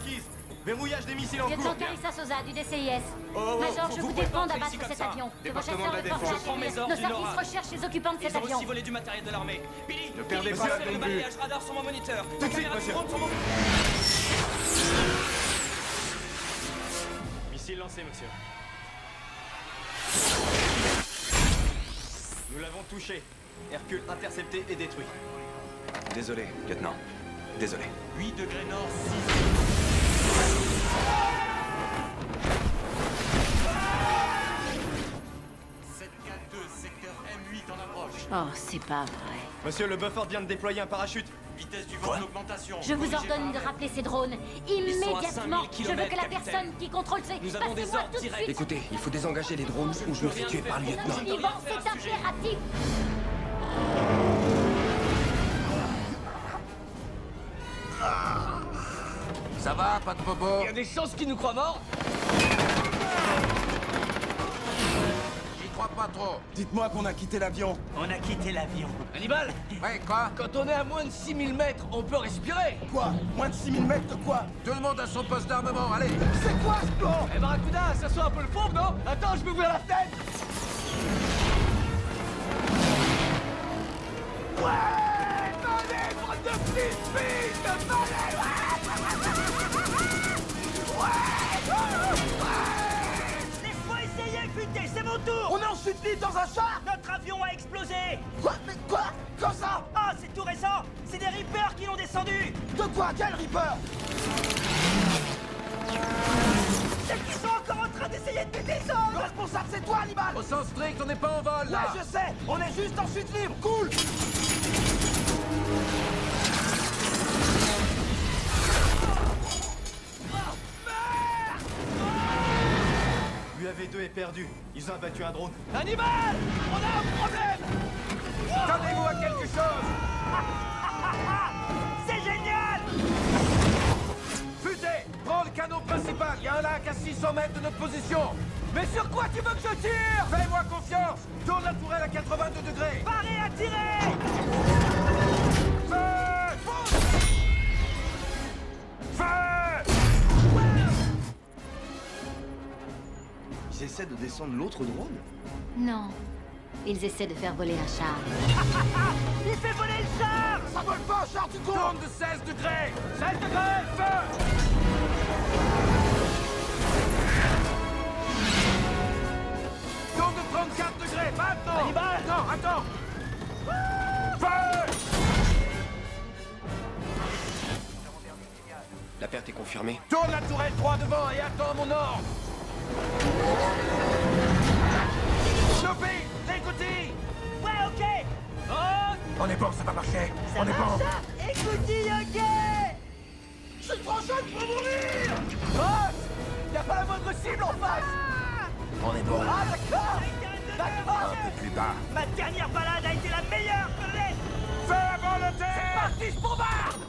acquise. Verrouillage des missiles en Lieutenant cours. Carissa Sosa du DCIS. Oh, oh, Major, vous- je vous vous entrer d'abattre cet ça. avion. Que vos chasseurs de de Défense. force Je prends mes aériennes, ordres nos services recherchent les occupants de cet Ils ont avion. aussi volé du matériel de l'armée. Billy, Ne perdez Billy, pas le balayage radar sur mon moniteur. Tout de suite, monsieur. Missile lancé, monsieur. Nous l'avons touché. Hercule intercepté et détruit. Désolé, lieutenant. Désolé. 8 degrés nord, 6... Oh, c'est pas vrai. Monsieur, le Bufford vient de déployer un parachute. Vitesse du vent en augmentation. Je vous ordonne de rappeler ces drones sont à immédiatement. 5000 Je veux que la capitaine. personne qui contrôle ces. Nous avons des ordres directs. suite. Écoutez, il faut désengager les drones ou je me fais tuer par le lieutenant. Yvan, c'est impératif. Ça va, pas de bobo Il y a des chances qu'ils nous croient morts J'y crois pas trop. Dites-moi qu'on a quitté l'avion. On a quitté l'avion. Hannibal Ouais, quoi Quand on est à moins de 6000 mètres, on peut respirer Quoi Moins de 6000 mètres de quoi Tout le monde a son poste d'armement, allez C'est quoi ce plan Eh Barracuda, ça soit un peu le fourbe, non? Attends, je peux ouvrir la fenêtre dans un char! Notre avion a explosé! Quoi? Mais quoi? Comme ça! Ah, c'est tout récent! C'est des Reapers qui l'ont descendu! De quoi? Quel Reaper? C'est qu'ils sont encore en train d'essayer de péter ça Le responsable c'est toi, Hannibal Au sens strict, on n'est pas en vol, là. Ouais, je sais! On est juste en chute libre! Cool perdu. Ils ont abattu un drone. Hannibal On a un problème. Attendez-vous à quelque chose. C'est génial. Fusée Prends le canot principal, il y a un lac à 600 mètres de notre position. Mais sur quoi tu veux que je tire? Fais-moi confiance. Tourne la tourelle à 82 degrés. Parez à tirer essaient de descendre l'autre drone Non. Ils essaient de faire voler un char. Il fait voler le char! Ça vole pas un char, tu con Tourne de 16 degrés! 16 degrés Feu! Tourne de 34 degrés Maintenant! Hannibal! Non, attends! Feu! La perte est confirmée. Tourne la tourelle 3 devant et attends mon ordre On est bon Écoutez, ok. Je suis trop jeune pour mourir. Boss Y'a pas la moindre cible en face. On est bon. Ah, d'accord. D'accord. Un peu plus bas. Ma dernière balade a été la meilleure Laisse Feu avant le terre. Parti, je bombarde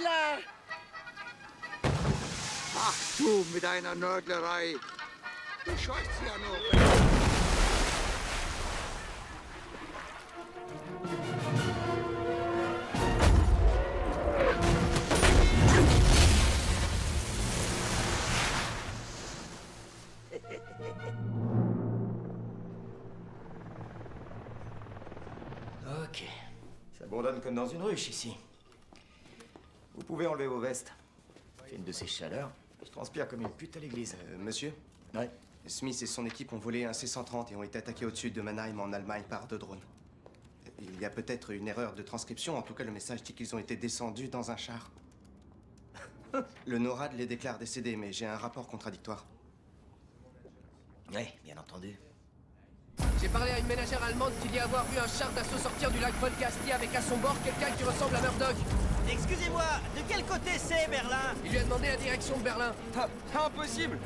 Schwindler! Ach du mit deiner Nörglerei. Du scheust ja nur. Ok. Ça bourdonne comme dans une ruche ici. Vous pouvez enlever vos vestes. Fait une de ces chaleurs. Je transpire comme une pute à l'église. Euh, monsieur Ouais. Smith et son équipe ont volé un C-130 et ont été attaqués au-dessus de Mannheim en Allemagne par deux drones. Il y a peut-être une erreur de transcription. En tout cas, le message dit qu'ils ont été descendus dans un char. le NORAD les déclare décédés, mais j'ai un rapport contradictoire. Ouais, bien entendu. J'ai parlé à une ménagère allemande qui dit avoir vu un char d'assaut sortir du lac Volgasti avec à son bord quelqu'un qui ressemble à Murdoch. Excusez-moi, de quel côté c'est, Berlin? Il lui a demandé la direction de Berlin. Impossible